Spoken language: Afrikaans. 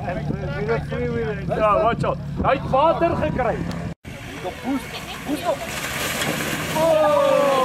Wie het twee wiele? Ja, watch out. Hy het water gekry. Kom, boost. Boost op. Oh!